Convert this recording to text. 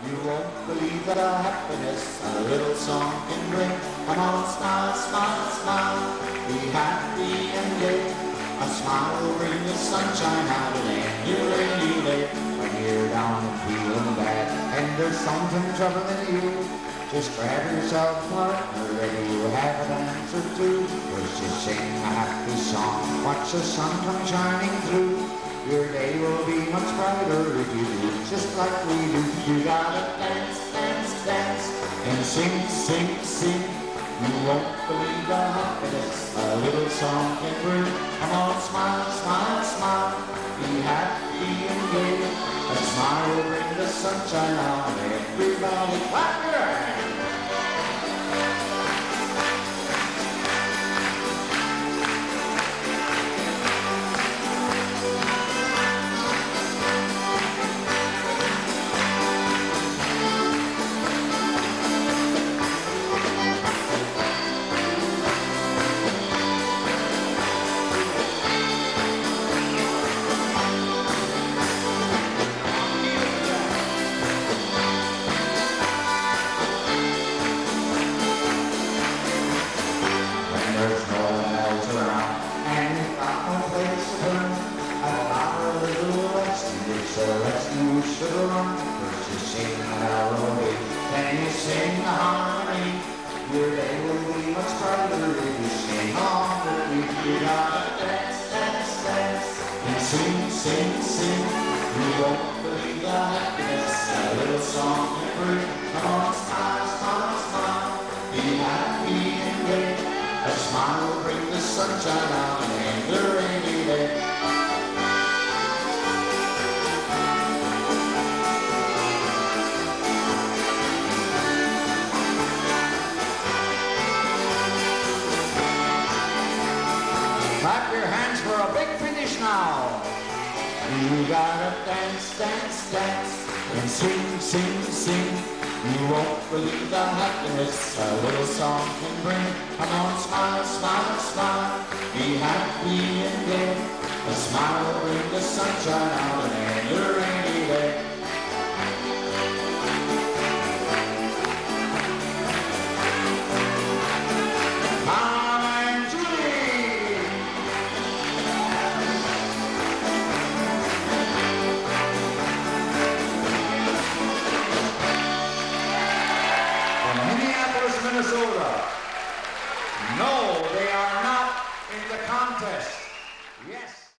You won't believe the happiness a little song can bring. Come on, smile, smile, smile. Be happy and gay. A smile will bring the sunshine out and end your rainy day. When you're down and feeling bad and there's something troubling you, just grab yourself a partner ready you have an answer to. First you sing a happy song, watch the sun come shining through. Your day will be much brighter if you do just like we do. You gotta dance, dance, dance, and sing, sing, sing. You won't believe the happiness a little song can bring. Come on, smile, smile, smile. Be happy and gay. A smile will bring the sunshine on everybody. First you sing melody, then you sing a harmony. Your day will be much brighter if you sing the beat. You gotta dance, dance, dance, and sing, sing, sing. You won't believe the happiness a little song can bring. Come on, smile, smile, smile. Be happy and gay. A smile will bring the sunshine out and the rainy now. You gotta dance, dance, dance, and sing, sing, sing. You won't believe the happiness a little song can bring. Come on, smile, smile, smile. Be happy and gay. A smile will bring the sunshine out the rain. Congress. Yes.